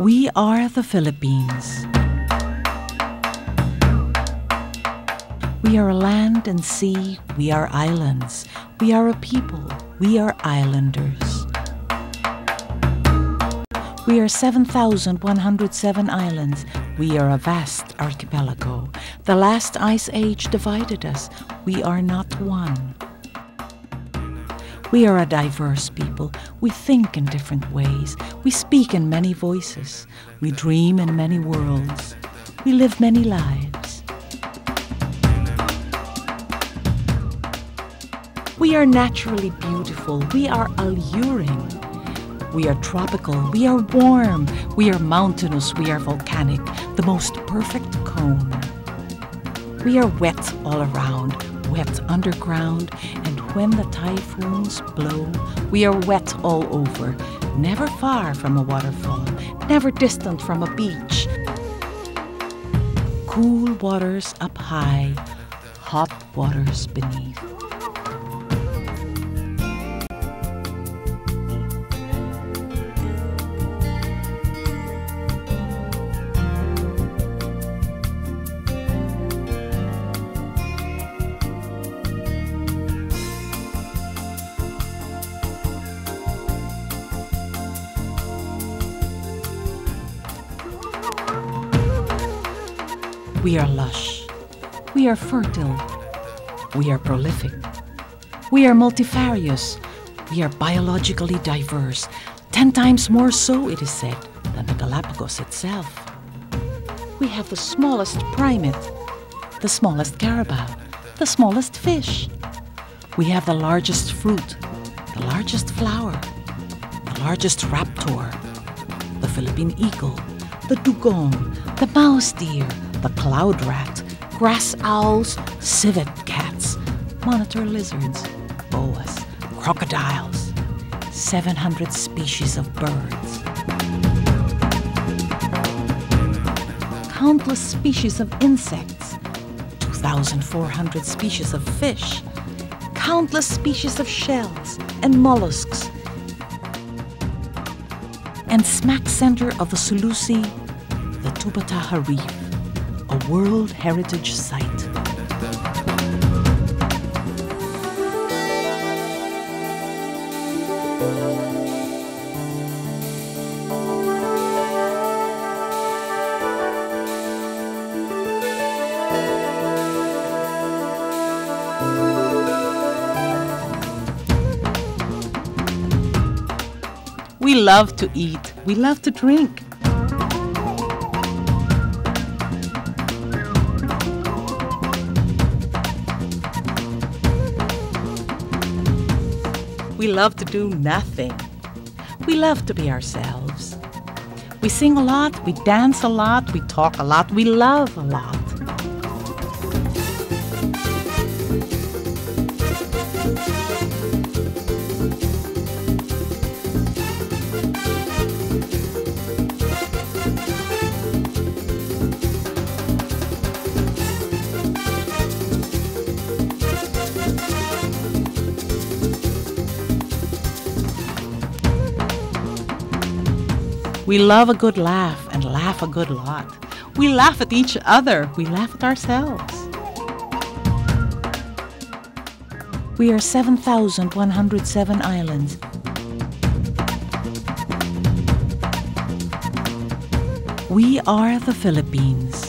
We are the Philippines. We are a land and sea, we are islands. We are a people, we are islanders. We are 7,107 islands. We are a vast archipelago. The last ice age divided us. We are not one. We are a diverse people. We think in different ways. We speak in many voices. We dream in many worlds. We live many lives. We are naturally beautiful. We are alluring. We are tropical. We are warm. We are mountainous. We are volcanic. The most perfect cone. We are wet all around, wet underground, and when the typhoons blow, we are wet all over, never far from a waterfall, never distant from a beach. Cool waters up high, hot waters beneath. We are lush. We are fertile. We are prolific. We are multifarious. We are biologically diverse, ten times more so, it is said, than the Galapagos itself. We have the smallest primate, the smallest carabao, the smallest fish. We have the largest fruit, the largest flower, the largest raptor, the Philippine eagle, the dugong, the mouse deer, the cloud rat, grass owls, civet cats, monitor lizards, boas, crocodiles, 700 species of birds, countless species of insects, 2,400 species of fish, countless species of shells and mollusks, and smack center of the Sulu Sea, the Tubbataha Reef, a World Heritage Site. We love to eat. We love to drink. We love to do nothing. We love to be ourselves. We sing a lot, we dance a lot, we talk a lot, we love a lot. We love a good laugh and laugh a good lot. We laugh at each other. We laugh at ourselves. We are 7,107 islands. We are the Philippines.